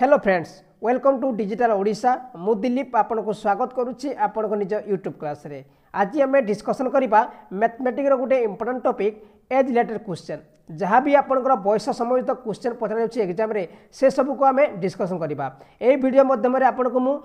hello' friends welcome to digital Odisha মু দিলীপ আপোনাক স্বাগত কৰোঁ আপোনাৰ নিজ ইউটিউব ক্লাছৰে আজি আমি ডিছকচন কৰা মেথমেটিক্সৰ গোটেই important topic age related question যাবি আপোনাৰ বয়স সম্বন্ধিত কুৱেশ্যন পঠা যাওঁ এক্জামৰে সেইসবুক আমি ডিছকচন কৰা এই ভিডিঅ' মাধ্যমেৰে আপোনাক মই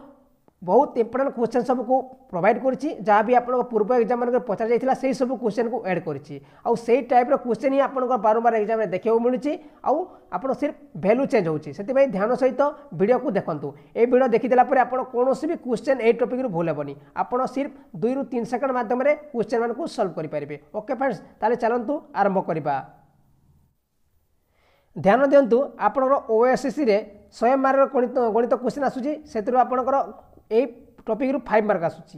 ବହୁତ ଇମ୍ପୋର୍ଟାଣ୍ଟ କ୍ୱେଶ୍ଚନ୍ ସବୁକୁ ପ୍ରୋଭାଇଡ଼ କରିଛି ଯାହା ବି ଆପଣଙ୍କ ପୂର୍ବ ଏକ୍ଜାମ୍ ମାନଙ୍କରେ ପଚରାଯାଇଥିଲା ସେଇ ସବୁ କ୍ୱେଶ୍ଚନ୍କୁ ଆଡ଼୍ କରିଛି ଆଉ ସେଇ ଟାଇପ୍ର କ୍ୱେଶ୍ଚନ୍ ହିଁ ଆପଣଙ୍କ ବାରମ୍ବାର ଏକ୍ଜାମ୍ରେ ଦେଖିବାକୁ ମିଳୁଛି ଆଉ ଆପଣ ସିର୍ଫ ଭ୍ୟାଲୁ ଚେଞ୍ଜ ହେଉଛି ସେଥିପାଇଁ ଧ୍ୟାନ ସହିତ ଭିଡ଼ିଓକୁ ଦେଖନ୍ତୁ ଏ ଭିଡ଼ିଓ ଦେଖିଦେଲା ପରେ ଆପଣ କୌଣସି ବି କ୍ୱେଶ୍ଚନ୍ ଏଇ ଟପିକ୍ରୁ ଭୁଲ ହେବନି ଆପଣ ସିର୍ଫ ଦୁଇରୁ ତିନି ସେକେଣ୍ଡ ମାଧ୍ୟମରେ କ୍ୱେଶ୍ଚନ୍ମାନଙ୍କୁ ସଲ୍ଭ କରିପାରିବେ ଓକେ ଫ୍ରେଣ୍ଡସ୍ ତାହେଲେ ଚାଲନ୍ତୁ ଆରମ୍ଭ କରିବା ଧ୍ୟାନ ଦିଅନ୍ତୁ ଆପଣଙ୍କର ଓଏସ୍ଏସ୍ସିରେ ଶହେ ମାର୍କର ଗଣିତ ଗଣିତ କ୍ୱେଶ୍ଚନ୍ ଆସୁଛି ସେଥିରୁ ଆପଣଙ୍କର এই ଟପିକ୍ରୁ ଫାଇଭ୍ ମାର୍କ ଆସୁଛି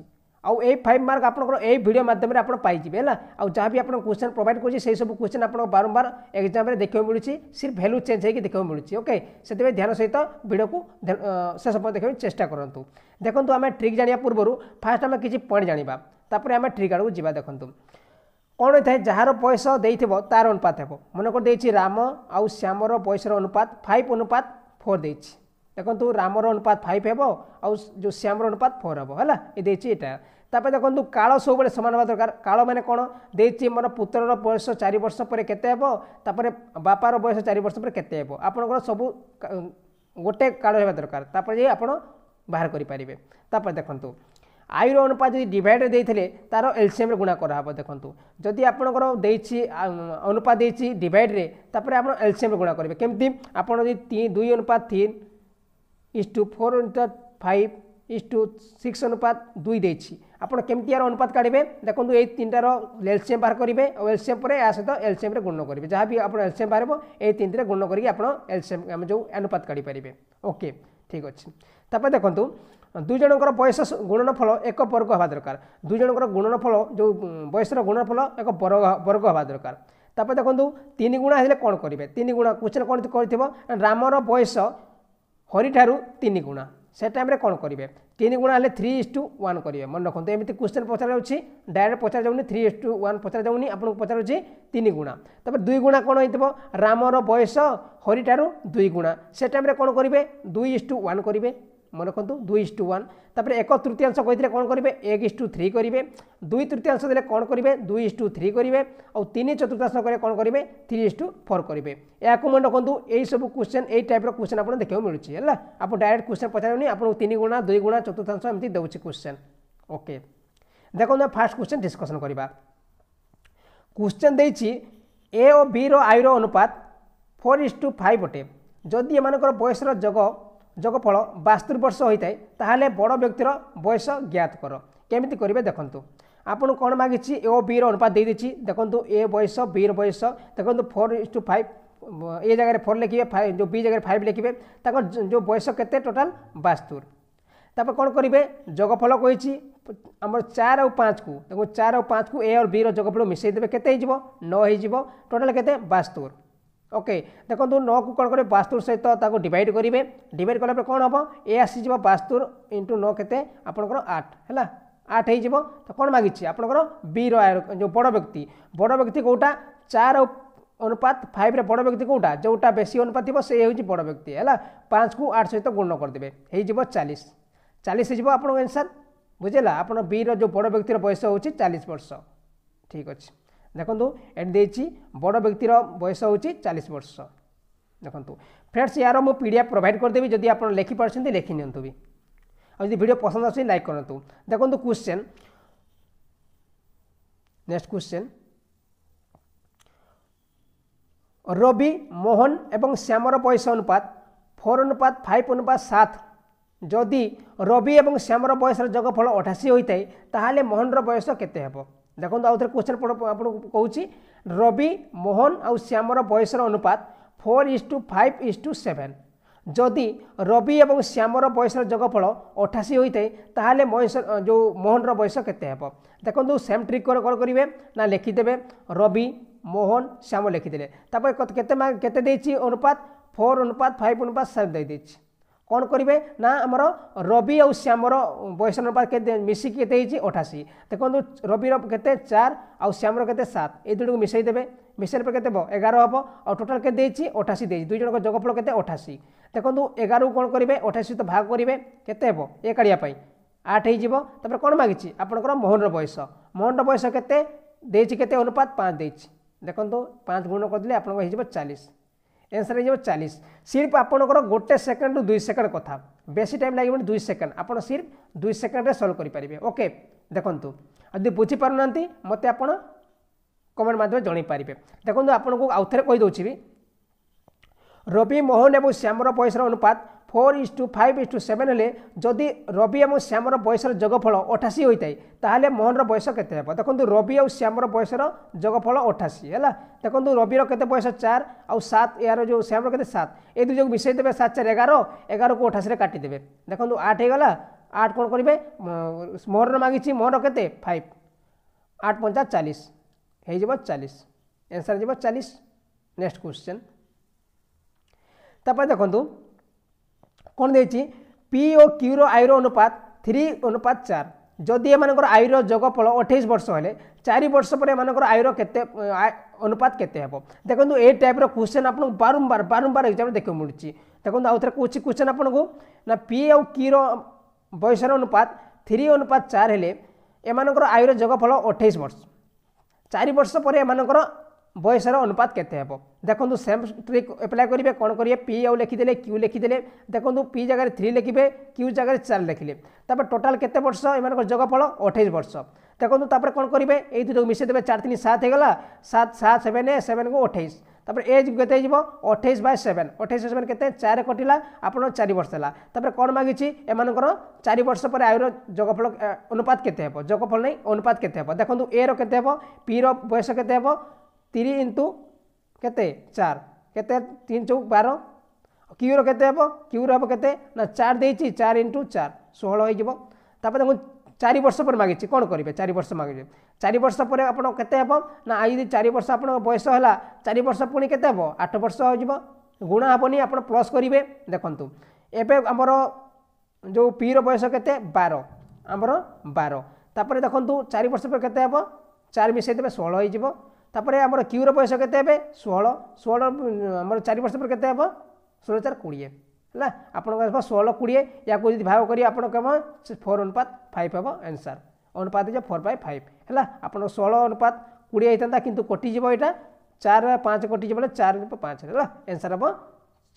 ଆଉ ଏଇ ଫାଇଭ୍ ମାର୍କ ଆପଣଙ୍କର ଏଇ ଭିଡ଼ିଓ ମାଧ୍ୟମରେ ଆପଣ ପାଇଯିବେ ହେଲା ଆଉ ଯାହା ବି ଆପଣ କ୍ୱେଶ୍ଚନ୍ ପ୍ରୋଭାଇଡ଼ କରୁଛି ସେଇ ସବୁ କ୍ୱେଶ୍ଚନ୍ ଆପଣଙ୍କ ବାରମ୍ବାର ଏକ୍ଜାମ୍ରେ ଦେଖିବାକୁ ମିଳୁଛି ସିର୍ଫ ଭ୍ୟାଲୁ ଚେଞ୍ଜ ହେଇକି ଦେଖିବାକୁ ମିଳୁଛି ଓକେ ସେଥିପାଇଁ ଧ୍ୟାନ ସହିତ ଭିଡ଼ିଓକୁ ଶେଷ ପର୍ଯ୍ୟନ୍ତ ଦେଖିବାକୁ ଚେଷ୍ଟା କରନ୍ତୁ ଦେଖନ୍ତୁ ଆମେ ଟ୍ରିକ୍ ଜାଣିବା ପୂର୍ବରୁ ଫାର୍ଷ୍ଟ ଆମେ କିଛି ପଏଣ୍ଟ ଜାଣିବା ତାପରେ ଆମେ ଟ୍ରିକ୍ ଆଡ଼କୁ ଯିବା ଦେଖନ୍ତୁ କ'ଣ ହୋଇଥାଏ ଯାହାର ବୟସ ଦେଇଥିବ ତା'ର ଅନୁପାତ ହେବ ମନେକର ଦେଇଛି ରାମ ଆଉ ଶ୍ୟାମର ବୟସର ଅନୁପାତ ଫାଇଭ୍ ଅନୁପାତ ଫୋର୍ ଦେଇଛି দেখন্তু রামর অনুপাত ফাইভ হব আউ যে শ্যামর অনুপাত ফোর হব হল এ দিয়েছি এটা তাপরে দেখন্তু কাল সবুলে সমান হওয়া দরকার কাল মানে কোণ দিয়েছি মোর পুত্রর বয়স চারি বর্ষ পরে কেতে হব তাপরে বাপার বয়স চারি বর্ষ পরে কেতে হব আপনার সবু গোটে কাল হওয়া দরকার তাপরে যাই আপনার বাহার করে পারিবে তাপরে দেখন্তু আয়ুর অনুপাত যদি ডিভাইডে দিয়ে তার এলসিএমরে গুণা করা হব দেখুন যদি আপনার দিয়েছি অনুপাত দিয়েছি ডিভাইডে তাপরে আপনার এলসিএমরে গুণা করবে কেমতি আপনার যদি দুই অনুপাত তিন inch to four into five inch to six ଅନୁପାତ ଦୁଇ ଦେଇଛି ଆପଣ କେମିତି ଏହାର ଅନୁପାତ କାଢ଼ିବେ ଦେଖନ୍ତୁ ଏଇ ତିନିଟାର ଏଲସିଏମ୍ ବାହାର କରିବେ ଆଉ ଏଲସିଏମ୍ ପରେ ଏହା ସହିତ ଏଲସିଏମ୍ରେ ଗୁଣ କରିବେ ଯାହା ବି ଆପଣ ଏଲସିଏମ୍ ବାହାରିବ ଏଇ ତିନିଟିରେ ଗୁଣ କରିକି ଆପଣ ଏଲସିଏମ୍ ଆମେ ଯେଉଁ ଅନୁପାତ କାଢ଼ିପାରିବେ ଓକେ ଠିକ୍ ଅଛି ତାପରେ ଦେଖନ୍ତୁ ଦୁଇ ଜଣଙ୍କର ବୟସ ଗୁଣନଫଳ ଏକ ବର୍ଗ ହେବା ଦରକାର ଦୁଇ ଜଣଙ୍କର ଗୁଣନଫଳ ଯେଉଁ ବୟସର ଗୁଣନଫଳ ଏକ ବର୍ଗ ବର୍ଗ ହେବା ଦରକାର ତାପରେ ଦେଖନ୍ତୁ ତିନି ଗୁଣା ହେଲେ କ'ଣ କରିବେ ତିନି ଗୁଣା କୋଶ୍ଚିନ୍ କ'ଣ କରିଥିବ ରାମର ବୟସ হরিঠার তিন গুণা সে টাইমে কোণ করবে তিন গুণা হলে থ্রি ইস টু ওয়ান করবে মনে রাখুন এমনি কোশ্চেন পচারা যাচ্ছে ডাইরেক্ট পচারা যাওনি থ্রি ইস টু ওয়ান পচারা যাওনি আপনার পচারুছে তিন গুণা তারপরে দুই গুণা কোণ হয়ে রামর বয়স হরিঠার দুই গুণা সে টাইমে কোণ করবে দুই ইস টু ওয়ান করবে মনে রাখতু দুই ইস টু ওয়ান তাপরে এক তৃতীয়াংশ কে কোণ করবে এক ইস টু থ্রি করবে দুই তৃতীয়াংশ দেলে কোণ করবে দুই ইস টু থ্রি করবে আনি চতুর্থাংশ কে কোণ করবে থ্রি ইস টু ফোর করবে এখন মনে রাখতু এইসব কোশ্চেন এই টাইপ্র কোশ্চেন আপনার দেখা মিলুচি হল আপনার ডাইরেক্ট কোশ্চেন পচারুনি আপনার তিন গুণা দুই গুণা চতুর্থাংশ এমনি দেউছি কোশ্চেন ওকে দেখুন আমি ফার্স্ট কোশ্চেন ডিসকসন করা কোশ্চেন দিয়েছি এ ও বি র আয়ুর অনুপাত ফোর ইস টু ফাইভ অটে যদি এমনকর বয়সর যোগ যোগফল বাস্তর বর্ষ হয়ে তাহলে বড় ব্যক্তির বয়স জ্ঞাত কর কেমিতি করবে দেখুন আপনার কোণ মাগিছি এ বির অনুপাত দিয়েছি দেখুন এ বয়স বির বয়স দেখুন ফোর ইস টু ফাইভ এ জায়গায় ফোর লিখবে যে বি জায়গায় ফাইভ লিখবে তাঁর যে বয়স কেতে টোটাল বাস্তর তারপর কোণ করবে যোগফল কইছি আমার চার আউ পাঁচ কু দেখুন চার আউ পাঁচ কু এ আর বি যোগফল মিশাই দেবে কেতে হয়ে নয় হয়ে টোটাল কেতে বাস্তর ওকে দেখুন নু কোণ করবে বাস্তুর সহিত তাকে ডিভাইড করবে ডিভাইড কলাপরে কম হব এ আসিযোগ বাস্তুর ইন্টু ন কেতে আপনার আট হ্যাঁ আট হয়েযিব তো কোণ মাগিছি আপনার বির যে বড় ব্যক্তি বড় ব্যক্তি কোটা চার অনুপাত ফাইভ্রে বড় ব্যক্তি কোটা যেটা বেশি অনুপাত থাকবে সে হচ্ছে বড় ব্যক্তি হ্যাঁ পাঁচ কু আট সহিত গুণ করদেবে হয়েযিব চালিশ চালিশ হয়েযিব আপনার আনসার বুঝলা আপনার বির যে বড় ব্যক্তির বয়স হচ্ছে চালিশ বর্ষ ঠিক আছে ଦେଖନ୍ତୁ ଏଠି ଦେଇଛି ବଡ଼ ବ୍ୟକ୍ତିର ବୟସ ହେଉଛି ଚାଳିଶ ବର୍ଷ ଦେଖନ୍ତୁ ଫ୍ରେଣ୍ଡସ୍ ଏହାର ମୁଁ ପି ଡି ଏଫ୍ ପ୍ରୋଭାଇଡ଼ କରିଦେବି ଯଦି ଆପଣ ଲେଖିପାରୁଛନ୍ତି ଲେଖି ନିଅନ୍ତୁ ବି ଆଉ ଯଦି ଭିଡ଼ିଓ ପସନ୍ଦ ଆସୁଛି ଲାଇକ୍ କରନ୍ତୁ ଦେଖନ୍ତୁ question next question Ravi Mohan এবং শ্যামর বয়স অনুপাত ফোর অনুপাত ফাইভ অনুপাত সাত যদি রবি এবং শ্যামর বয়সর যোগফল অঠাশি হয়ে থাকে তাহলে মোহনর বয়স কেতে হব ଦେଖନ୍ତୁ ଆଉ ଥରେ କ୍ୱେଶ୍ଚନ୍ ଆପଣଙ୍କୁ କହୁଛି ରବି ମୋହନ ଆଉ ଶ୍ୟାମର ବୟସର ଅନୁପାତ four is to five is to seven ଯଦି ରବି ଏବଂ ଶ୍ୟାମର ବୟସର ଯୋଗଫଳ ଅଠାଅଶୀ ହୋଇଥାଏ ତାହେଲେ ବୟସ ଯେଉଁ ମୋହନର ବୟସ କେତେ ହେବ ଦେଖନ୍ତୁ ସେମ୍ ଟ୍ରିକ୍ କ'ଣ କରିବେ ନା ଲେଖିଦେବେ ରବି ମୋହନ ଶ୍ୟାମ ଲେଖିଦେଲେ ତାପରେ କେତେ କେତେ ଦେଇଛି ଅନୁପାତ ଫୋର୍ ଅନୁପାତ ଫାଇଭ୍ ଅନୁପାତ ସେଭେନ୍ ଦେଇଦେଇଛି କ'ଣ କରିବେ ନା ଆମର ରବି ଆଉ ଶ୍ୟାମର ବୟସ ନମ୍ବର କେତେ ମିଶିକି କେତେ ହେଇଛି ଅଠାଅଶୀ ଦେଖନ୍ତୁ ରବିର କେତେ ଚାର ଆଉ ଶ୍ୟାମର କେତେ ସାତ ଏଇ ଦୁଇଟିକୁ ମିଶାଇ ଦେବେ ମିଶାଇଲା ପରେ କେତେ ହେବ ଏଗାର ହେବ ଆଉ ଟୋଟାଲ୍ କେତେ ଦେଇଛି ଅଠାଅଶୀ ଦେଇଛି ଦୁଇ ଜଣଙ୍କ ଯୋଗଫଳ କେତେ ଅଠାଅଶୀ ଦେଖନ୍ତୁ ଏଗାରକୁ କ'ଣ କରିବେ ଅଠାଅଶୀ ସହିତ ଭାଗ କରିବେ କେତେ ହେବ ଏ କାଢ଼ିବା ପାଇଁ ଆଠ ହେଇଯିବ ତାପରେ କ'ଣ ମାଗିଛି ଆପଣଙ୍କର ମୋହନର ବୟସ ମୋହନର ବୟସ କେତେ ଦେଇଛି କେତେ ଅନୁପାତ ପାଞ୍ଚ ଦେଇଛି ଦେଖନ୍ତୁ ପାଞ୍ଚ ଗୁଣ କରିଦେଲେ ଆପଣଙ୍କ ହେଇଯିବ ଚାଳିଶ এনসর হয়ে যাব চালিশ সিফ আপনার গোটে সেকেন্ড রু দুই সেকেন্ড কথা বেশি টাইম লাগবে দুই সেকেন্ড আপনার সিফ দুই সেকেন্ডে সলভ করে ওকে দেখুন যদি বুঝিপার না মতো আপনার কমেন্ট মাধ্যমে জনাইপারে দেখুন আপনার আউথরে কইদি রবি মোহন এবং শ্যামর বয়সর অনুপাত four is to five is to seven হলে যদি রবি এবং শ্যামর বয়সর যোগফল অঠাশি হয়ে তাহলে মোহনর বয়স কেতে হব দেখুন রবি আউ শ্যামর বয়সর যোগফল অঠাশি হল দেখুন রবির কেতে বয়স চার আত এর যে শ্যামর কেতে সাত এই দুই মিশাই দেবে সাত চার এগারো এগার এগারকু কাটি দেবে দেখুন আট হয়ে গেল আট কোণ করবে মোহনর মাগিছি মোহন কেতে ফাইভ আট পঞ্চা চালিশ হয়ে যাব চালিশ এনসার যাব চালিশ নেক্সট কোশ্চেন তারপরে দেখুন କ'ଣ ଦେଇଛି ପି ଓ କ୍ୟୁର ଆୟୁର ଅନୁପାତ ଥ୍ରୀ ଅନୁପାତ ଚାର ଯଦି ଏମାନଙ୍କର ଆୟୁର ଯୋଗଫଳ ଅଠେଇଶ ବର୍ଷ ହେଲେ ଚାରି ବର୍ଷ ପରେ ଏମାନଙ୍କର ଆୟୁର କେତେ ଅନୁପାତ କେତେ ହେବ ଦେଖନ୍ତୁ ଏ ଟାଇପ୍ର କ୍ୱେଶ୍ଚନ୍ ଆପଣଙ୍କୁ ବାରମ୍ବାର ବାରମ୍ବାର ଏକ୍ଜାମ୍ରେ ଦେଖିବାକୁ ମିଳୁଛି ଦେଖନ୍ତୁ ଆଉ ଥରେ କହୁଛି କ୍ୱେଶ୍ଚନ୍ ଆପଣଙ୍କୁ ନା ପି ଆଉ କିର ବୟସର ଅନୁପାତ ଥ୍ରୀ ଅନୁପାତ ଚାର ହେଲେ ଏମାନଙ୍କର ଆୟୁର ଯୋଗଫଳ ଅଠେଇଶ ବର୍ଷ ଚାରି ବର୍ଷ ପରେ ଏମାନଙ୍କର বয়সের অনুপাত কেতে হব দেখুন সেম ট্রিক এপ্লাই করবে কোণ করবে পি আউ লিখিদেলে কিউ লিখিদেলে দেখুন পি জায়গায় থ্রি লিখবে কিউ জায়গায় চার লিখলে তারপরে টোটাল কেতে বর্ষ এমান যোগফল অঠাইশ বর্ষ দেখুন তারপরে কোণ করবে এই দুটো মিশাই দেবে চার তিন সাত হয়ে গেল সাত সাত সেভেন এ সেভেন কু অঠাইশ তারপরে এজ কেতে হয়ে অঠাইশ বাই সেভেন অঠাইশ সেভেন কেতে চার কটিলা আপনার চারি বর্ষ হল তারপরে কোণ মাগিছি এমানকর চারি বর্ষ পরে আয়ুর যোগফল অনুপাত কেতে হব যোগফল নাই অনুপাত কেতে হব দেখুন এর কেতে হব পি র বয়স কেতে হব ତିନି ଇଣ୍ଟୁ କେତେ ଚାର କେତେ ତିନି ଚଉକ ବାର କ୍ୟୁର କେତେ ହେବ କ୍ୟୁର ହେବ କେତେ ନା ଚାର ଦେଇଛି ଚାର ଇଣ୍ଟୁ ଚାର ଷୋହଳ ହୋଇଯିବ ତାପରେ ତାଙ୍କୁ ଚାରି ବର୍ଷ ପରେ ମାଗିଛି କ'ଣ କରିବେ ଚାରି ବର୍ଷ ମାଗିବେ ଚାରି ବର୍ଷ ପରେ ଆପଣ କେତେ ହେବ ନା ଆଜି ଯଦି ଚାରି ବର୍ଷ ଆପଣଙ୍କ ବୟସ ହେଲା ଚାରି ବର୍ଷ ପୁଣି କେତେ ହେବ ଆଠ ବର୍ଷ ହୋଇଯିବ ଗୁଣା ହେବନି ଆପଣ ପ୍ଲସ୍ କରିବେ ଦେଖନ୍ତୁ ଏବେ ଆମର ଯେଉଁ ପିର ବୟସ କେତେ ବାର ଆମର ବାର ତାପରେ ଦେଖନ୍ତୁ ଚାରି ବର୍ଷ ପରେ କେତେ ହେବ ଚାରି ମିଶାଇଦେବେ ଷୋହଳ ହୋଇଯିବ तापर आम क्यूर बयस के षोल षोह आम चार बर्ष पर कैसे हम षोल चार कोड़े है आप षोल कोड़े या कोई भाग कर फोर अनुपात फाइव हम आंसर अनुपात हो फोर बै फाइव है आप षोल अनुपात कोड़े होता कि कटिज यहाँ चार पाँच कटिज बोले चार पाँच है एनसर हम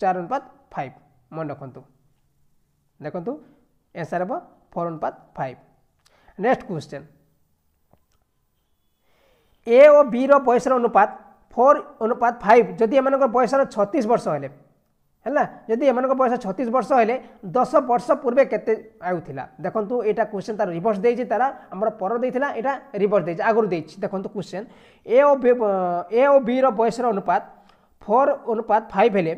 चार अनुपात फाइव मन रखु देखु एनसर हम फोर अनुपात फाइव नेक्स्ट क्वेश्चन ଏ ଓ ବିର ବୟସର ଅନୁପାତ ଫୋର୍ ଅନୁପାତ ଫାଇଭ୍ ଯଦି ଏମାନଙ୍କର ବୟସର ଛତିଶ ବର୍ଷ ହେଲେ ହେଲା ଯଦି ଏମାନଙ୍କ ବୟସ ଛତିଶ ବର୍ଷ ହେଲେ ଦଶ ବର୍ଷ ପୂର୍ବେ କେତେ ଆୟୁ ଥିଲା ଦେଖନ୍ତୁ ଏଇଟା କ୍ୱେଶ୍ଚନ୍ ତାର ରିଭର୍ସ ଦେଇଛି ତାର ଆମର ପର ଦେଇଥିଲା ଏଇଟା ରିଭର୍ସ ଦେଇଛି ଆଗରୁ ଦେଇଛି ଦେଖନ୍ତୁ କ୍ୱେଶ୍ଚନ୍ ଏ ଓ ଏ ଓ ବିର ବୟସର ଅନୁପାତ ଫୋର୍ ଅନୁପାତ ଫାଇଭ୍ ହେଲେ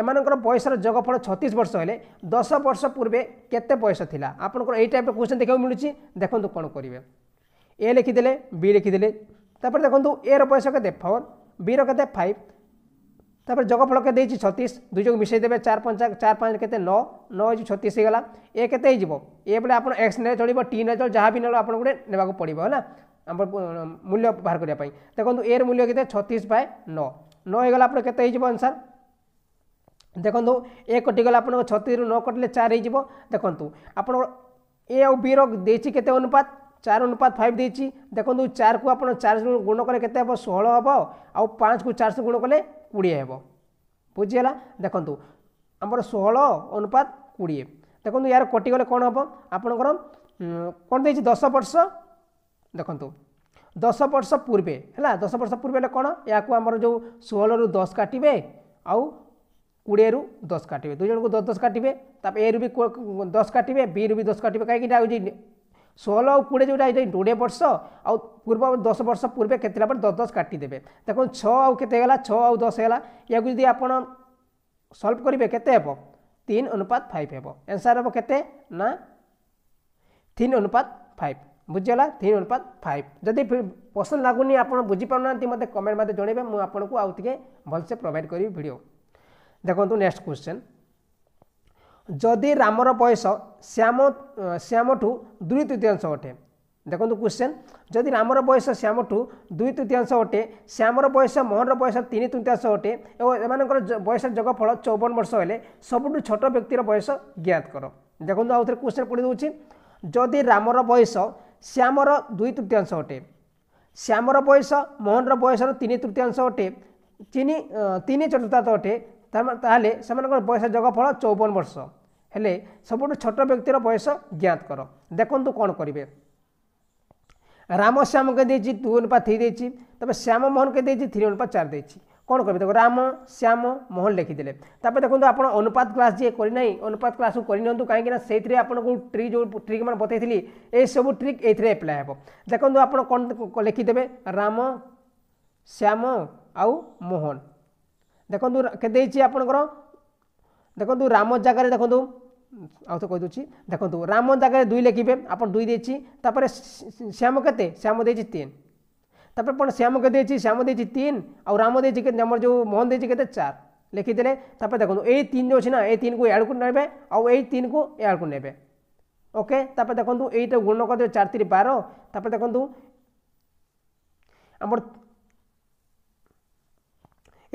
ଏମାନଙ୍କର ବୟସର ଯୋଗଫଳ ଛତିଶ ବର୍ଷ ହେଲେ ଦଶ ବର୍ଷ ପୂର୍ବେ କେତେ ବୟସ ଥିଲା ଆପଣଙ୍କର ଏଇ ଟାଇପ୍ର କ୍ୱେଶ୍ଚନ୍ ଦେଖିବାକୁ ମିଳୁଛି ଦେଖନ୍ତୁ କ'ଣ କରିବେ ଏ ଲେଖିଦେଲେ ବି ଲେଖିଦେଲେ তাপরে দেখুন এর বয়স কেতে ফোর বির কেতে ফাইভ তাপরে যোগফল কেতে হয়েছি ছতিশ দুই যোগ মিশাই দেবে চার পঞ্চা চার পাঁচ কেতে ন ন হয়েছি ছতিশ হয়েগলা এ কেতে হয়েযিব এ বেলে আপনার এক্স নেলে চলবে টি নেলে চলবে যা বি নেলে আপনার গোটে নেওয়া পড়ব হ্যাঁ আমার মূল্য বাহার করা দেখুন এর মূল্য কেতে ছতিশ বাই ন ন হয়েগলা আপনার কেতে হয়েযিব আনসার ଦେଖନ୍ତୁ ଏ କଟିଗଲା ଆପଣଙ୍କ ଛତିରୁ ନ କଟିଲେ ଚାରି ହେଇଯିବ ଦେଖନ୍ତୁ ଆପଣ ଏ ଆଉ ବିର ଦେଇଛି କେତେ ଅନୁପାତ ଚାରି ଅନୁପାତ ଫାଇଭ ଦେଇଛି ଦେଖନ୍ତୁ ଚାରିକୁ ଆପଣ ଚାରିଶହ ଗୁଣ କଲେ କେତେ ହେବ ଷୋହଳ ହେବ ଆଉ ପାଞ୍ଚକୁ ଚାରିଶହ ଗୁଣ କଲେ କୋଡ଼ିଏ ହେବ ବୁଝିହେଲା ଦେଖନ୍ତୁ ଆମର ଷୋହଳ ଅନୁପାତ କୋଡ଼ିଏ ଦେଖନ୍ତୁ ୟାର କଟିଗଲେ କ'ଣ ହେବ ଆପଣଙ୍କର କ'ଣ ଦେଇଛି ଦଶ ବର୍ଷ ଦେଖନ୍ତୁ ଦଶ ବର୍ଷ ପୂର୍ବେ ହେଲା ଦଶ ବର୍ଷ ପୂର୍ବେ ହେଲେ କ'ଣ ଏହାକୁ ଆମର ଯେଉଁ ଷୋହଳରୁ ଦଶ କାଟିବେ ଆଉ କୋଡ଼ିଏରୁ ଦଶ କାଟିବେ ଦୁଇ ଜଣକୁ ଦଶ ଦଶ କାଟିବେ ତାପରେ ଏରୁ ବି ଦଶ କାଟିବେ ବିରୁ ବି ଦଶ କାଟିବେ କାହିଁକି ଏଇଟା ষোহল ଆଉ କୋଡ଼ିଏ ଯେଉଁଟା ଏଇଟା କୋଡ଼ିଏ ବର୍ଷ ଆଉ ପୂର୍ବ ଦଶ ବର୍ଷ ପୂର୍ବେ କେତେଲା ପରେ ଦଶ ଦଶ କାଟିଦେବେ ଦେଖନ୍ତୁ ଛଅ ଆଉ କେତେ ହେଇଗଲା ଛଅ ଆଉ ଦଶ ହେଲା ଏହାକୁ ଯଦି ଆପଣ ସଲ୍ଭ କରିବେ କେତେ ହେବ ତିନି ଅନୁପାତ ଫାଇଭ୍ ହେବ ଏନ୍ସର୍ ହେବ କେତେ ନା ତିନି ଅନୁପାତ ଫାଇଭ୍ ବୁଝିଗଲା ତିନି ଅନୁପାତ ଫାଇଭ୍ ଯଦି ପସନ୍ଦ ଲାଗୁନି ଆପଣ ବୁଝିପାରୁନାହାନ୍ତି ମୋତେ କମେଣ୍ଟ ମୋତେ ଜଣାଇବେ ମୁଁ ଆପଣଙ୍କୁ ଆଉ ଟିକେ ଭଲସେ ପ୍ରୋଭାଇଡ଼ କରିବି ଭିଡ଼ିଓ ଦେଖନ୍ତୁ ନେକ୍ସଟ କ୍ୱେଶ୍ଚନ୍ ଯଦି ରାମର ବୟସ ଶ୍ୟାମ ଶ୍ୟାମଠୁ ଦୁଇ ତୃତୀୟାଂଶ ଅଟେ ଦେଖନ୍ତୁ କ୍ୱେଶ୍ଚିନ୍ ଯଦି ରାମର ବୟସ ଶ୍ୟାମଠୁ ଦୁଇ ତୃତୀୟାଂଶ ଅଟେ ଶ୍ୟାମର ବୟସ ମୋହନର ବୟସ ତିନି ତୃତୀୟାଂଶ ଅଟେ ଏବଂ ଏମାନଙ୍କର ବୟସ ଯୋଗଫଳ ଚଉବନ ବର୍ଷ ହେଲେ ସବୁଠୁ ଛୋଟ ବ୍ୟକ୍ତିର ବୟସ ଜ୍ଞାତ କର ଦେଖନ୍ତୁ ଆଉ ଥରେ କ୍ୱେଶ୍ଚିନ୍ ପଡ଼ି ଦେଉଛି ଯଦି ରାମର ବୟସ ଶ୍ୟାମର ଦୁଇ ତୃତୀୟାଂଶ ଅଟେ ଶ୍ୟାମର ବୟସ ମୋହନର ବୟସର ତିନି ତୃତୀୟାଂଶ ଅଟେ ତିନି ତିନି ଚତୁର୍ଥାଂଶ ଅଟେ ତାହେଲେ ସେମାନଙ୍କର ବୟସ ଯୋଗଫଳ ଚଉବନ ବର୍ଷ ହେଲେ ସବୁଠୁ ଛୋଟ ବ୍ୟକ୍ତିର ବୟସ ଜ୍ଞାତ କର ଦେଖନ୍ତୁ କ'ଣ କରିବେ ରାମ ଶ୍ୟାମକେ ଦେଇଛି ଟୁ ଅନୁପାତ ଥ୍ରୀ ଦେଇଛି ତାପରେ ଶ୍ୟାମ ମୋହନକେ ଦେଇଛି ଥ୍ରୀ ଅନୁପାତ ଚାରି ଦେଇଛି କ'ଣ କରିବେ ଦେଖ ରାମ ଶ୍ୟାମ ମୋହନ ଲେଖିଦେଲେ ତାପରେ ଦେଖନ୍ତୁ ଆପଣ ଅନୁପାତ କ୍ଲାସ୍ ଯିଏ କରିନାହିଁ ଅନୁପାତ କ୍ଲାସ୍କୁ କରିନିଅନ୍ତୁ କାହିଁକିନା ସେଇଥିରେ ଆପଣଙ୍କୁ ଟ୍ରି ଯେଉଁ ଟ୍ରିକ୍ ମାନେ ବତେଇଥିଲି ଏସବୁ ଟ୍ରିକ୍ ଏଇଥିରେ ଆପ୍ଲାଏ ହେବ ଦେଖନ୍ତୁ ଆପଣ କ'ଣ ଲେଖିଦେବେ ରାମ ଶ୍ୟାମ ଆଉ ମୋହନ ଦେଖନ୍ତୁ ଦେଇଛି ଆପଣଙ୍କର দেখুন রাম জায়গায় দেখুন আউ তো কইদি দেখুন রাম জায়গায় দুই লেখবে আপনার দুই দিয়েছি তারপরে শ্যাম কেতে শ্যাম দিয়েছি তিন তারপরে আপনার শ্যাম কে দিয়েছি শ্যাম দিয়েছি তিন আম দিয়েছি কেতে আমার যে মোহন দিয়েছি কেতে চার লিখিদেলে তারপরে দেখুন এই তিন যে অছি না এই তিনকু ইয়াড়কু নেবে আউ এই তিনকু ইয়াড়কু নেবে ওকে তারপরে দেখুন এইটা গুণ করে চার তিন বার তারপরে দেখুন আমার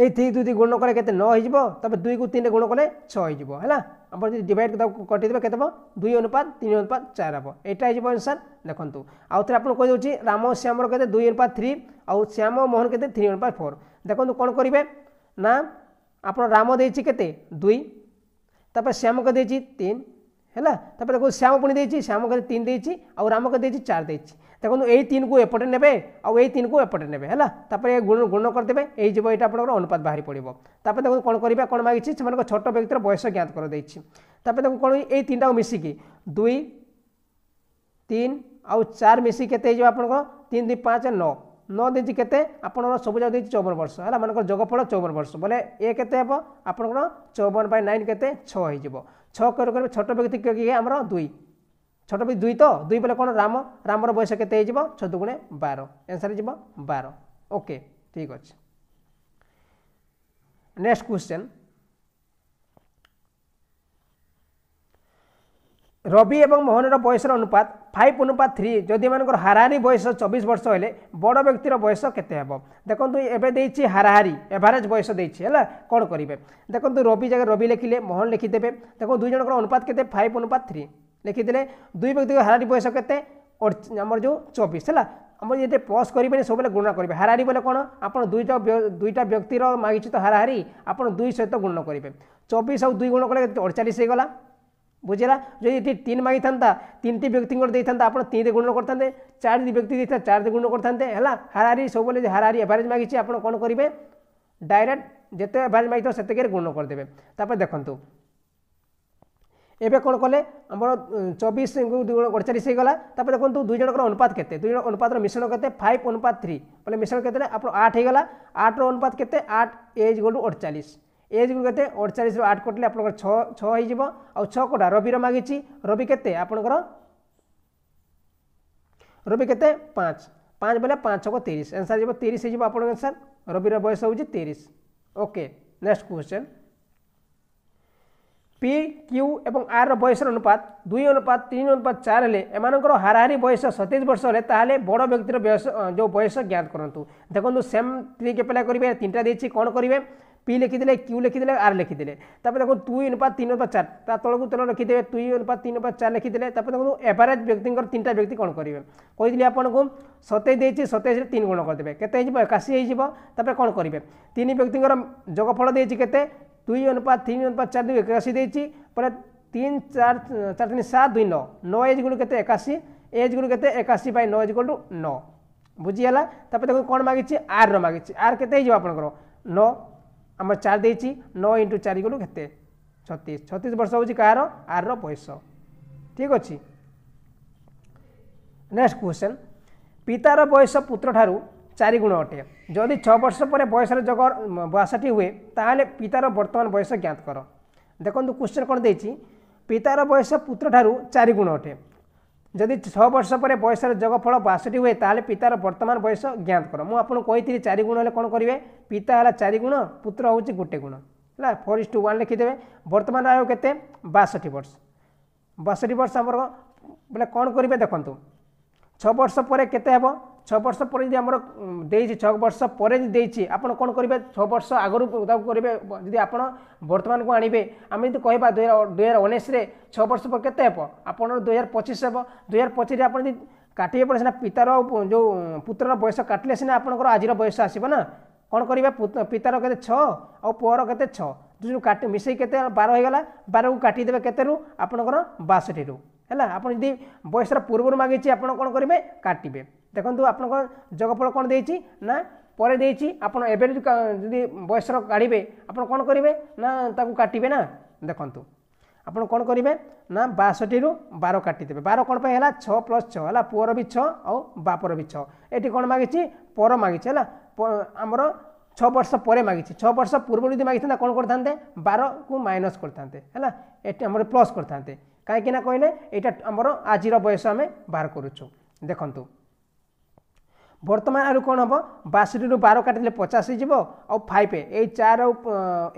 এই থ্রি দুই দুই গুণ কলে কে ন হয়ে তারপরে দুই কু তিনটে গুণ কলে ছয় হ্যাঁ আপনার যদি ডিভাইড কটিদেবে কেতে হব দুই অনুপাত তিন অনুপাত চার হব এইটা হয়ে যাব আনসার দেখুন আউথে আপনার কেউ রাম শ্যামর কে দুই অনুপাত থ্রি আ্যাম মোহন কে থ্রি অনুপাত ফোর দেখুন কোণ করবে না আপনার রাম দিয়েছি কে দুই তারপরে শ্যামকে দিয়েছি তিন হ্যাঁ তারপরে দেখুন শ্যাম পুঁ দিয়েছি শ্যামকে তিন দিয়েছি আর রামকে দিয়েছি চার দিয়েছি দেখুন এই তিন কু এপটে নেবে আউ এই তিন কু এপটে নেবে হল তাপরে গুণ গুণ করেদেবে এই যাব এটা আপনার অনুপাত বাহি পড়ব তাপরে দেখুন কোণ করা কোণ মাগিছি সে ছোট ব্যক্তির বয়স জ্ঞাত করে দিয়েছি তাপরে দেখুন কোণ এই তিনটা মিশিকি দুই তিন আউ চার মিশি কেতে হয়ে যাব আপনার তিন দুই পাঁচ ন ন দিয়েছি কেতে আপনার সবুজাক দিয়েছি চৌবন বর্ষ হল আমার যোগফল চৌবন বর্ষ বলে এ কেতে হব আপনার চৌবন বাই নাইন কেতে ছ হয়ে যাব ছ করে ছোট ব্যক্তি আমার দুই ছোট বি দুই তো দুই বলে কোণ রাম রামর বয়স কেতে হয়ে যাব ছ গুণে বার এনসার হয়ে বার ওকে ঠিক আছে নেক্সট কোশ্চেন রবি এবং মোহনের বয়সের অনুপাত ফাইভ অনুপাত থ্রি যদি এমনকর হারাহারি বয়স চবিশ বর্ষ হলে বড় ব্যক্তির বয়স কেতে হব দেখুন এবে দিয়েছি হারাহারি এভারেজ বয়স দিয়েছি হল কোণ করবে দেখুন রবি জায়গায় রবি লেখিলে মোহন লিখিদেবে দেখুন দুই জনকর অনুপাত কেতে ফাইভ অনুপাত থ্রি ଲେଖିଦେଲେ ଦୁଇ ବ୍ୟକ୍ତିକୁ ହାରାହାରି ବୟସ କେତେ ଆମର ଯେଉଁ ଚବିଶ ହେଲା ଆମର ଯେତେ ପ୍ଲସ୍ କରିବେନି ସବୁବେଳେ ଗୁଣନ କରିବେ ହାରାହାରି ବୋଲେ କ'ଣ ଆପଣ ଦୁଇଟା ଦୁଇଟା ବ୍ୟକ୍ତିର ମାଗିଛି ତ ହାରାହାରି ଆପଣ ଦୁଇ ସହିତ ଗୁଣନ କରିବେ ଚବିଶ ଆଉ ଦୁଇ ଗୁଣ କଲେ ଅଡ଼ଚାଳିଶ ହେଇଗଲା ବୁଝିଲା ଯଦି ଏଠି ତିନି ମାଗିଥାନ୍ତା ତିନିଟି ବ୍ୟକ୍ତିଙ୍କର ଦେଇଥାନ୍ତା ଆପଣ ତିନିରେ ଗୁଣ କରିଥାନ୍ତେ ଚାରିଟି ବ୍ୟକ୍ତି ଦେଇଥାନ୍ତେ ଚାରିରେ ଗୁଣ କରିଥାନ୍ତେ ହେଲା ହାରାହାରି ସବୁବେଳେ ଯଦି ହାରାହାରି ଏଭାରେଜ୍ ମାଗିଛି ଆପଣ କ'ଣ କରିବେ ଡାଇରେକ୍ଟ ଯେତେ ଏଭାରେଜ୍ ମାଗିଥିବ ସେତିକିରେ ଗୁଣ କରିଦେବେ ତାପରେ ଦେଖନ୍ତୁ এবে কোণ কলে আমার চবিশ দুগুণ অড়চাশ হয়ে গলা তাপরে দেখুন দুই জনকর অনুপাত কেতে দুই জন অনুপাতর মিশ্রণ কেতে ফাইভ অনুপাত থ্রি বলে মিশ্রণ কেতে আপনার আট হয়ে গলা আটর অনুপাত কেতে আট এজ গোল অড়চাশ এজ গুলো কেতে অড়চাশ আট কটলে আপনার ছ ছ হয়ে যাব আছ কোটা রবির মাগিছি রবি কেতে আপনার রবি কেতে পাঁচ পাঁচ বেলে পাঁচ ছক তিরিশ আনসার যাব তিরিশ হয়ে যাব আপনার আনসার রবির বয়স হচ্ছে তিরিশ okay next question P Q এবং আর বয়সের অনুপাত দুই অনুপাত তিন অনুপাত চার হলে এমানকর হারাহারি বয়স সতেইশ বর্ষ হলে তাহলে বড় ব্যক্তির বয়স যে বয়স জ্ঞাত করতু দেখুন সেম থ্রি কেপেলা করবে তিনটা দিয়েছি কোণ করবে পি লিখিদেলে কিউ লিখিদেলে আর লিখিদেলে তারপরে দেখুন দুই অনুপাত তিন অনুপাত চার তা তলকু তেল রখিদেবে দুই অনুপাত তিন অনুপাত চার লিখিদেলে তারপরে দেখুন এভারেজ ব্যক্তিঙ্কর তিনটা ব্যক্তি কোণ করবে কইলি আপনার সতেইশ দিয়েছি সতেইশে তিন গুণ করেদেবে কেতে হয়ে একাশি হয়ে তারপরে কোণ করবে তিন ব্যক্তিঙ্কর যোগফল দিয়েছি কেতে দুই অনুপাত তিন অনুপাত চার দুই একাশি দিয়েছি পরে তিন চার চার তিন সাত দুই ন ন এজগুলো কেতে একাশি এজগুলো কেতে একাশি বাই ন ইজিকাল টু ন বুঝিগাল তাপরে দেখুন কোণ মাগিছি আর্র মাগিছি আর্ কেতে হয়ে যাব আপনার ন আমার চার দিয়েছি ন ইন্টু চারি গলু কেতে ছত্রিশ ছত্রিশ বর্ষ হচ্ছে কার আর্র বয়স ঠিক অছি নেক্সট কোশ্চেন পিতার বয়স পুত্র ঠারু চারি গুণ অটে যদি ছ বর্ষ পরে বয়সের যোগ বয়সটি হুয়ে তাহলে পিতার বর্তমান বয়স জ্ঞাত কর দেখুন কোশ্চেন কোণ দিয়েছি পিতার বয়স পুত্রঠার চারি গুণ অটে ଯଦି ଛଅ ବର୍ଷ ପରେ ବୟସର ଯୋଗଫଳ ବାଷଠି ହୁଏ ତାହେଲେ ପିତାର ବର୍ତ୍ତମାନ ବୟସ ଜ୍ଞାତ କର ମୁଁ ଆପଣଙ୍କୁ କହିଥିଲି ଚାରି ଗୁଣ ହେଲେ କ'ଣ କରିବେ ପିତା ହେଲା ଚାରି ଗୁଣ ପୁତ୍ର ହେଉଛି ଗୋଟେ ଗୁଣ ହେଲା ଫୋର୍ ଇସ୍ ଟୁ ୱାନ୍ ଲେଖିଦେବେ ବର୍ତ୍ତମାନ ଆଉ କେତେ ବାଷଠି ବର୍ଷ ବାଷଠି ବର୍ଷ ଆମର ବୋଲେ କ'ଣ କରିବେ ଦେଖନ୍ତୁ ଛଅ ବର୍ଷ ପରେ କେତେ ହେବ ছ বর্ষ পরে যদি আমার দিয়েছি ছ বর্ষ পরে যদি দিয়েছি আপনার কোণ করবে ছ বর্ষ আগর করবে যদি আপনার বর্তমানকে আনবে আমি যদি কহবা দুই হাজার উনিশে ছ বর্ষ পরে কেতে হব আপনার দুই হাজার পঁচিশ হব দুই হাজার পঁচিশে আপনার যদি কাটিবে পরে সিনা পিতার যে পুত্রর বয়স কাটিলে সিনা আপনার আজির বয়স আসবে না কোণ করবা পিতার কেতে ছ আোর কেতে ছ দুজন কাটি মিশাই কেতে বার হয়ে গলা বারকু কাটিদেবে কেতেরু আপনার বাষঠিরু ହେଲା ଆପଣ ଯଦି ବୟସର ପୂର୍ବରୁ ମାଗିଛି ଆପଣ କ'ଣ କରିବେ କାଟିବେ দেখুন আপনার যোগফল কোণ দিয়েছি না পরে দিয়েছি আপনার এবে যদি বয়সর কাড়বে আপনার কোণ করবে না তাকে কাটবে না দেখুন আপনার কোণ করবে না বাষট্টি রু বার কাটিদেবে বার কোণ পাই হল ছ প্লস ছ হল পুয়র বি ছ আউ বাপর বি ছ এটি কোণ মাগিছি পর মাগিছি হল আমার ছ বর্ষ পরে মাগিছি ছ বর্ষ পূর্ব যদি মাগি কোণ করে থাকে বারকু মাইনস করে থাকে হল এটি আমার প্লস করে থাকে কাইকি না কহিলেন এটা আমার আজির বয়স আমি বাহার করুছু দেখুন বর্তমান আর কোণ হব বাষট্টি বার কাটিলে পচাশ হয়ে আউ ফাইভ এই চার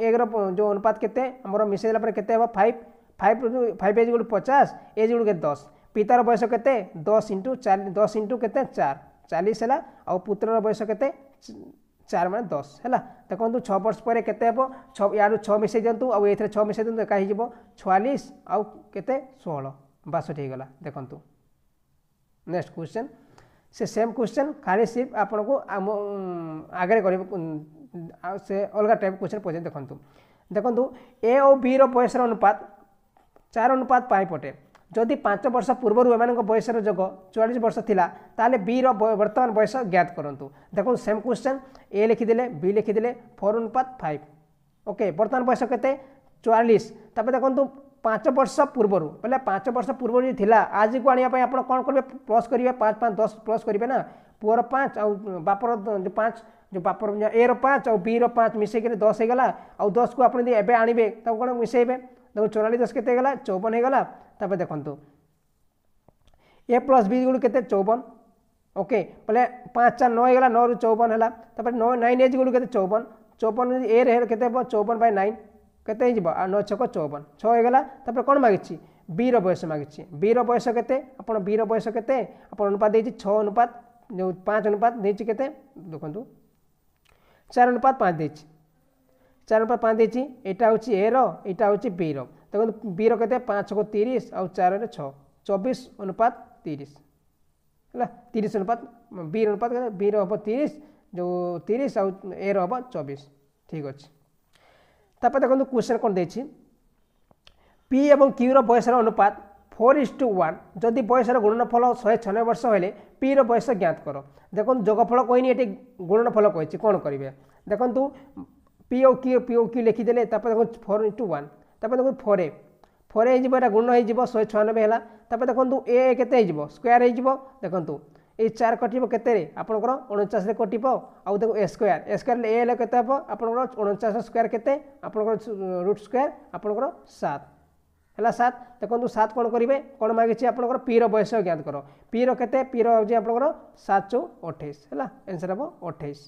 একর যে অনুপাত কেতে আমার মিশাইলা পরে কেতে হব ফাইভ ফাইভ ফাইভ এজ গুলো পচাশ এজ গুলো দশ পিতার বয়স কেতে দশ ইন্টু চার দশ ইন্টু কেতে চার চালিশ হল আুত্রর বয়স কেতে চার মানে দশ হল দেখুন ছ বর্ষ পরে কেতে হব ছ ইয়ারু ছ মিশাই দিও আথে ছ মিশাই দিও একা হয়ে ছয়ালিশ আতে ষোহল বাষট্টি হয়ে গলা দেখুন নেক্সট কোশ্চেন ସେ ସେମ୍ କ୍ୱେଶ୍ଚନ୍ ଖାଲି ସିପ୍ ଆପଣଙ୍କୁ ଆମ ଆଗରେ କରିବ ଆଉ ସେ ଅଲଗା ଟାଇପ୍ କ୍ୱେଶ୍ଚନ୍ ପଚାରି ଦେଖନ୍ତୁ ଦେଖନ୍ତୁ ଏ ଓ ବିର ବୟସର ଅନୁପାତ ଚାର ଅନୁପାତ ପାଞ୍ଚ ପଟେ ଯଦି ପାଞ୍ଚ ବର୍ଷ ପୂର୍ବରୁ ଏମାନଙ୍କ ବୟସର ଯୋଗ ଚଉରାଳିଶ ବର୍ଷ ଥିଲା ତାହେଲେ ବିର ବର୍ତ୍ତମାନ ବୟସ ଜ୍ଞାତ କରନ୍ତୁ ଦେଖନ୍ତୁ ସେମ୍ କ୍ୱେଶ୍ଚନ୍ ଏ ଲେଖିଦେଲେ ବି ଲେଖିଦେଲେ ଫୋର୍ ଅନୁପାତ ଫାଇଭ୍ ଓକେ ବର୍ତ୍ତମାନ ବୟସ କେତେ চুয়াল্লিশ তারপরে দেখুন पांच वर्ष पूर्व पहले पांच वर्ष पूर्व जो थी आज को आने आप कौन करेंगे प्लस करेंगे पाँच पाँच दस प्लस करेंगे ना पुअर पाँच आउ बापर जो पाँच जो बापर ए रच आउ बी रच मिसेक दस होगा आउ दस को आपड़ एवं आने कौन मिसेबे देखो चौराली दस के चौवन होगा देखु ए प्लस बी गुड़ के चौवन ओके बोले पाँच चार नौ नौगला नौ रु चौवन है नौ नाइन एज गुड़ के चौवन चौवन ए रे के चौवन बै नाइन କେତେ ହେଇଯିବ ଆଉ ନଅ ଛକ ଚଉବନ ଛଅ ହେଇଗଲା ତାପରେ କ'ଣ ମାଗିଛି ବିର ବୟସ ମାଗିଛି ବିର ବୟସ କେତେ ଆପଣ ବିର ବୟସ କେତେ ଆପଣ ଅନୁପାତ ଦେଇଛି ଛଅ ଅନୁପାତ ଯେଉଁ ପାଞ୍ଚ ଅନୁପାତ ଦେଇଛି କେତେ ଦେଖନ୍ତୁ ଚାରି ଅନୁପାତ ପାଞ୍ଚ ଦେଇଛି ଚାରି ଅନୁପାତ ପାଞ୍ଚ ଦେଇଛି ଏଇଟା ହେଉଛି ଏର ଏଇଟା ହେଉଛି ବିର ଦେଖନ୍ତୁ ବିର କେତେ ପାଞ୍ଚ ଛକ ତିରିଶ ଆଉ ଚାରିରେ ଛଅ ଚବିଶ ଅନୁପାତ ତିରିଶ ହେଲା ତିରିଶ ଅନୁପାତ ବିର ଅନୁପାତ କେତେ ବିର ହେବ ତିରିଶ ଯେଉଁ ତିରିଶ ଆଉ ଏର ହେବ ଚବିଶ ଠିକ୍ ଅଛି তারপরে দেখুন কোশ্চেন কোণ দিয়েছি পি এবং কিউর বয়সের অনুপাত ফোর ইস টু ওয়ান যদি বয়সের গুণনফল শহে ছয় বর্ষ হলে পির বয়স জ্ঞাত কর দেখুন যোগফল কইনি এটি গুণনফল কইছি কোণ করবে দেখুন পি ও কিউ পি ও কিউ লিখিদেলে তারপরে দেখুন ফোর ইন্টু ওয়ান তারপরে দেখুন ফোর এ ফোর হয়ে এটা গুণ হয়ে শহে ছয়ানবে হল তারপরে দেখুন এ কেতে হয়ে স্কোয়ার হয়ে দেখুন এই চাर कटिब के अणचाश कटो आउ ए स्क्वयर ए स्क्वयर ए हेल्ले के अणचाश स्क्वयर के रुट स्क्वयर आपंकर सात ହେଲା ସାତ ଦେଖନ୍ତୁ ସାତ କ'ଣ କରିବେ କ'ଣ ମାଗିଛି ଆପଣଙ୍କର ପିର ବୟସ ଜ୍ଞାତ କର ପିର କେତେ ପିର ହେଉଛି ଆପଣଙ୍କର ସାତ ଚଉ ଅଠେଇଶ ହେଲା ଏନ୍ସର୍ ହେବ ଅଠେଇଶ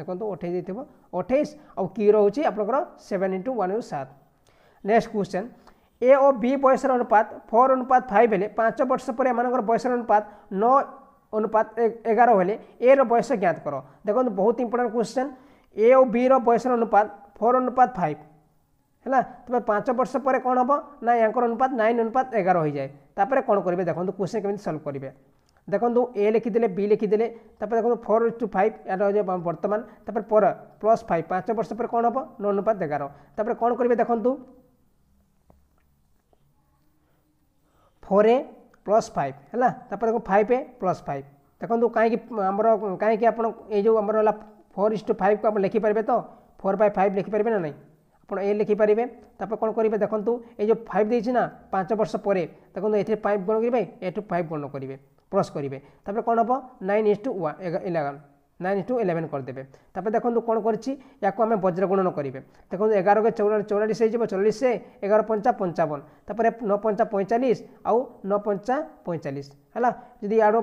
ଦେଖନ୍ତୁ ଅଠେଇଶ ଦେଇଥିବ ଅଠେଇଶ ଆଉ କି ରହୁଛି ଆପଣଙ୍କର ସେଭେନ୍ ଇଣ୍ଟୁ ୱାନ୍ ଇଣ୍ଟୁ ସାତ ନେକ୍ସଟ କ୍ୱେଶ୍ଚନ୍ ए और बी बयसर अनुपात फोर अनुपात फाइव हेले पांच वर्ष पर एम बयसर अनुपात नौ अनुपात एगार हेले ए रयस ज्ञात कर देखो बहुत इंपोर्टां क्वेश्चन ए और बी रयसर अनुपात फोर अनुपात फाइव है तुम्हें पांच वर्ष पर कौन हम ना या अनुपात नाइन अनुपात एगार हो जाए तापर कौन करेंगे देखो क्वेश्चन केमी सल्व करेंगे দেখুন এ লিখিদেলে বি লিখিদেলে তারপরে দেখুন ফোর টু ফাইভ এটা হচ্ছে বর্তমান তারপরে পর প্লস ফাইভ পাঁচ বর্ষ পরে কম হব ন অনুপাত এগার তারপরে কম করবে দেখুন ফোর ए प्लस फाइव है तापर फाइव ए प्लस फाइव देखो कहीं आमर कहीं आप जो आमर है फोर इस टू फाइव को आप लिखिपारे तो फोर बै फाइव लिखिपारे ना ना आप ए लिखिपारे तापर कौन करेंगे देखो ये जो फाइव देसी ना पाँच वर्ष पर देखो ये फाइव गण करेंगे ए टू फाइव गण करेंगे प्लस करेंगे तापर कौन हम nine is to one eleven nine into eleven କରିଦେବେ ତାପରେ ଦେଖନ୍ତୁ କ'ଣ କରିଛି ୟାକୁ ଆମେ ବଜ୍ର ଗୁଣନ କରିବେ ଦେଖନ୍ତୁ ଏଗାରକେ ଚଉରାଳିଶ ହେଇଯିବ ଚଉରାଳିଶ ଏଗାର ପଞ୍ଚା ପଞ୍ଚାବନ ତାପରେ ନଅ ପଞ୍ଚା ପଇଁଚାଳିଶ ଆଉ ନଅ ପଞ୍ଚା ପଇଁଚାଳିଶ ହେଲା ଯଦି ୟାର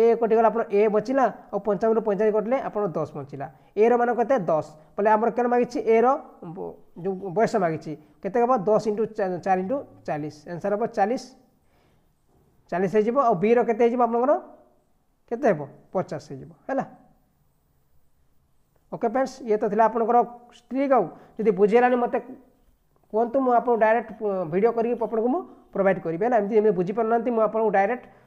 ଏ କଟିଗଲା ଆପଣ ଏ ବଞ୍ଚିଲା ଆଉ ପଞ୍ଚାବନରୁ ପଇଁଚାଳିଶ କଟିଲେ ଆପଣ ଦଶ ବଞ୍ଚିଲା ଏର ମାନ କେତେ ଦଶ ବୋଲେ ଆମର କେନ ମାଗିଛି ଏର ଯେଉଁ ବୟସ ମାଗିଛି କେତେ ହେବ ଦଶ ଇଣ୍ଟୁ ଚାରି ଇଣ୍ଟୁ ଚାଳିଶ ଆନ୍ସର୍ ହେବ ଚାଳିଶ ଚାଳିଶ ହେଇଯିବ ଆଉ ବିର କେତେ ହେଇଯିବ ଆପଣଙ୍କର କେତେ ହେବ ପଚାଶ ହେଇଯିବ ହେଲା ओके फ्रेंड्स ये तो था आपंकर ट्रिक आउ जदि बुझे मत कहतु मुझे डायरेक्ट भिड करके आपको मुझे प्रोभाइड करी है बुझीपार ना मुझे डायरेक्ट